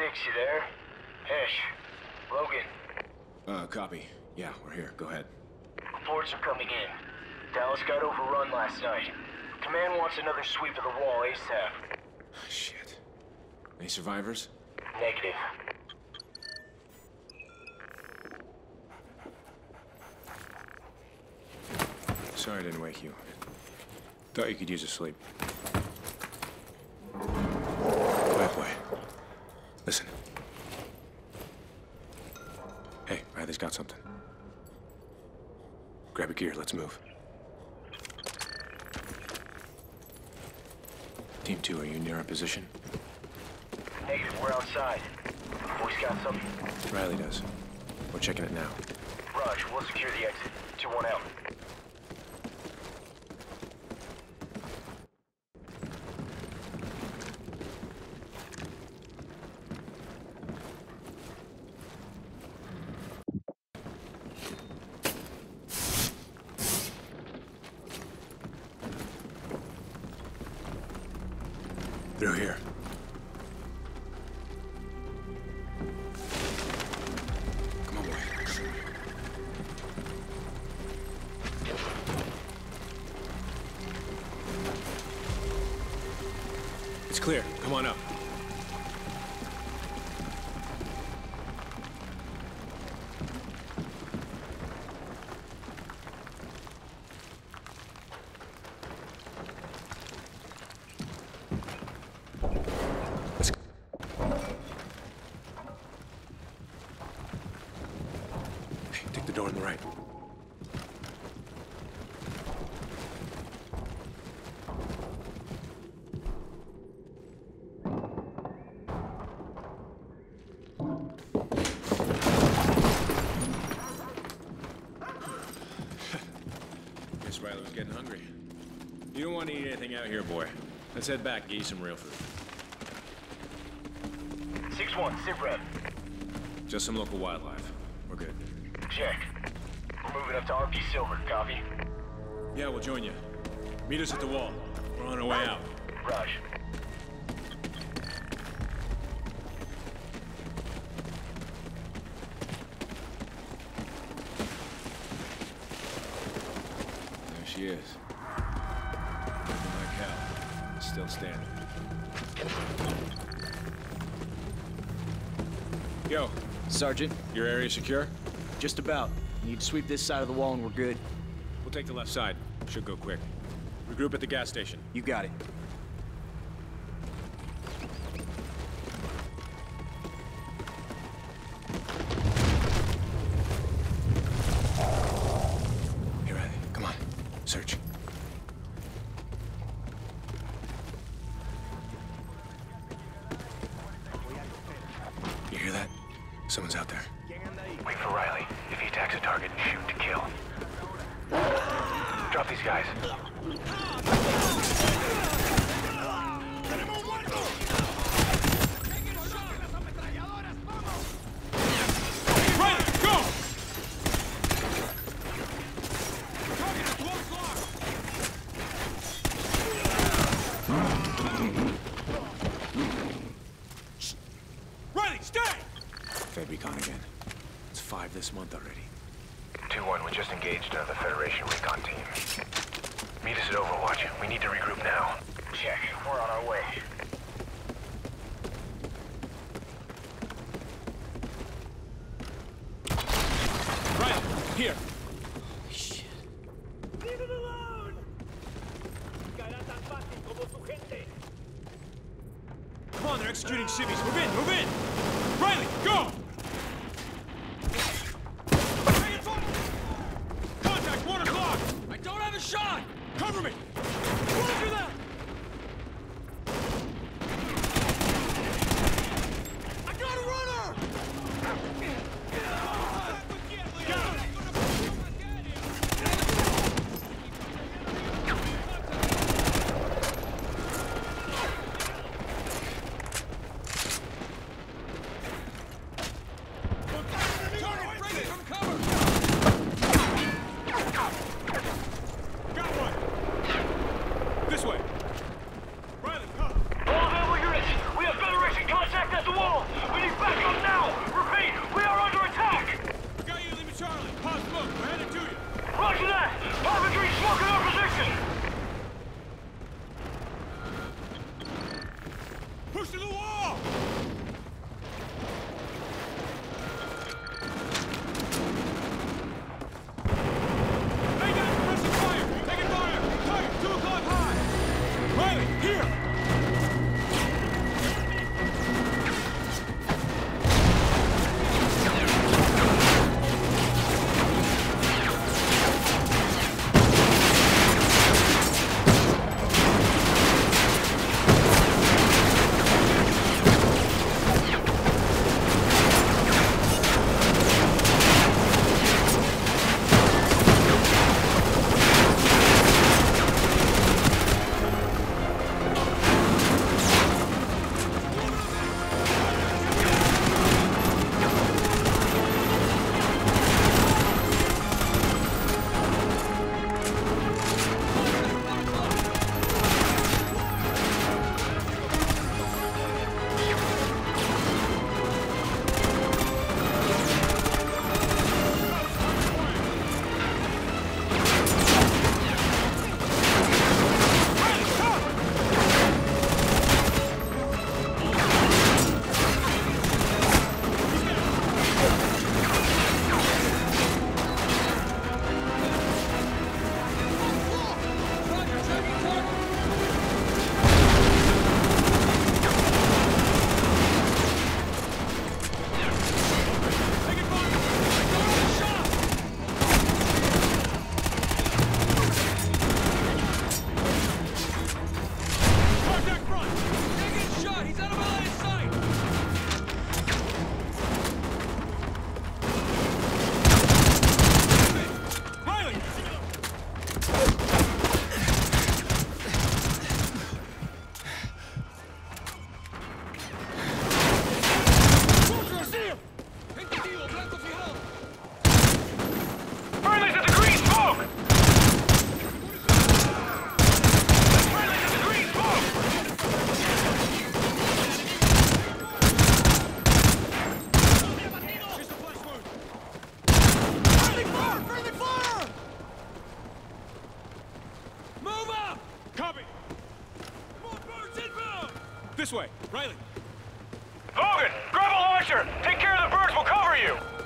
you there? Hesh. Logan. Uh, copy. Yeah, we're here. Go ahead. Reports are coming in. Dallas got overrun last night. Command wants another sweep of the wall ASAP. Shit. Any survivors? Negative. Sorry I didn't wake you. Thought you could use a sleep. Team 2, are you near our position? Negative, we're outside. Boys got something? Riley does. We're checking it now. Raj, we'll secure the exit. 2-1 out. Through here. Come on, boy. It's clear. Come on up. Out here, boy. Let's head back and get you some real food. 6-1, sit rep. Just some local wildlife. We're good. Check. We're moving up to RP Silver, copy? Yeah, we'll join you. Meet us at the wall. We're on our way out. Raj. There she is. Still standing. Yo, Sergeant, your area secure? just about. Need to sweep this side of the wall and we're good. We'll take the left side. Should go quick. Regroup at the gas station. You got it. Someone's out there. Wait for Riley. If he attacks a target, shoot to kill. Drop these guys. Riley, go! Riley, stay! Fed recon again. It's five this month already. 2-1, we just engaged uh, another Federation recon team. Meet us at Overwatch. We need to regroup now. Check. We're on our way. Riley, here. Come on, they're executing civvies. Move in, move in! Riley, go! This way. Riley, come. All available units, we have Federation contact at the wall. We need backup now. This way. Riley! Logan! Grab a launcher! Take care of the birds! We'll cover you!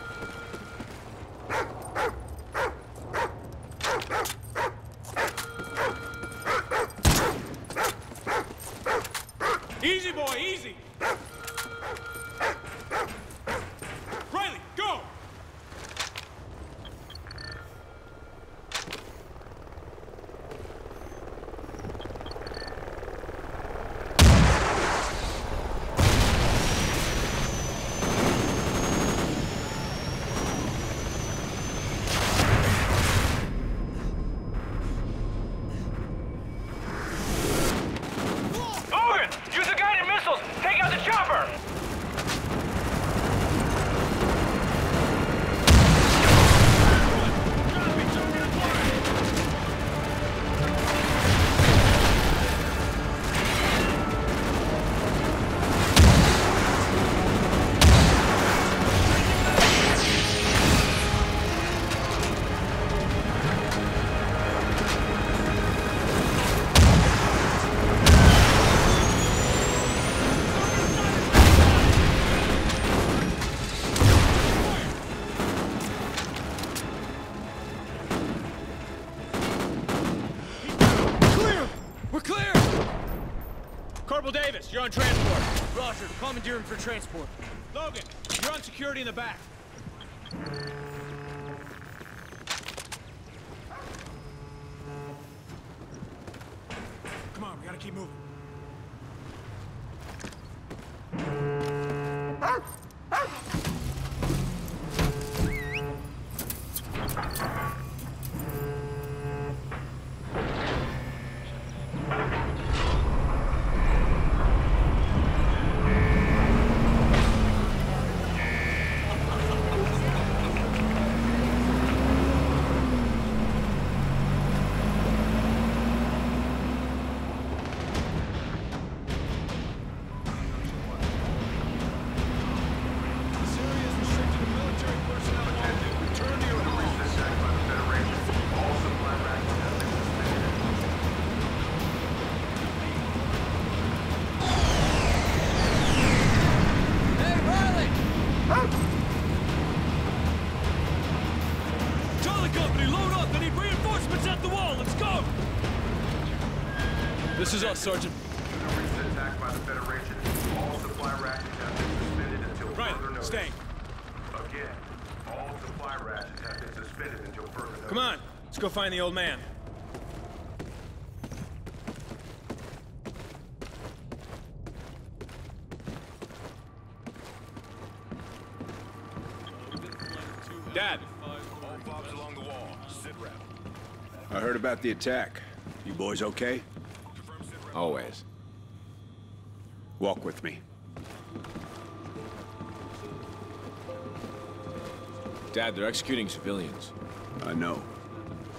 Corporal Davis, you're on transport. Roger, commandeering for transport. Logan, you're on security in the back. Come on, we gotta keep moving. company, load up! Need reinforcements at the wall! Let's go! This is us, Sergeant. Due to recent attack by the Federation, all supply rations have been suspended until right. further notice. Again, all supply rations have been suspended until further notice. Come on, let's go find the old man. Dad, I heard about the attack. You boys okay? Always. Walk with me. Dad, they're executing civilians. I know.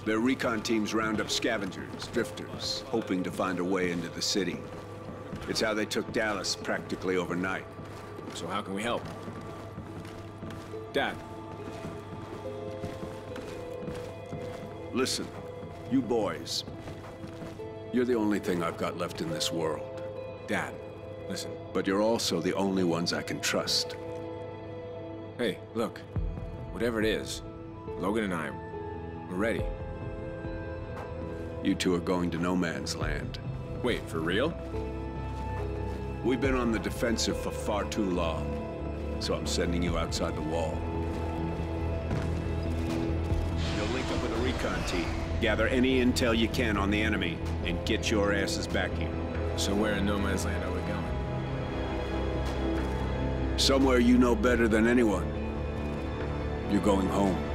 Their recon teams round up scavengers, drifters, hoping to find a way into the city. It's how they took Dallas practically overnight. So how can we help? Dad, Listen, you boys. You're the only thing I've got left in this world. Dad, listen. But you're also the only ones I can trust. Hey, look. Whatever it is, Logan and I, we're ready. You two are going to no man's land. Wait, for real? We've been on the defensive for far too long, so I'm sending you outside the wall. Up recon team, gather any intel you can on the enemy, and get your asses back here. So where in no man's land are we going? Somewhere you know better than anyone. You're going home.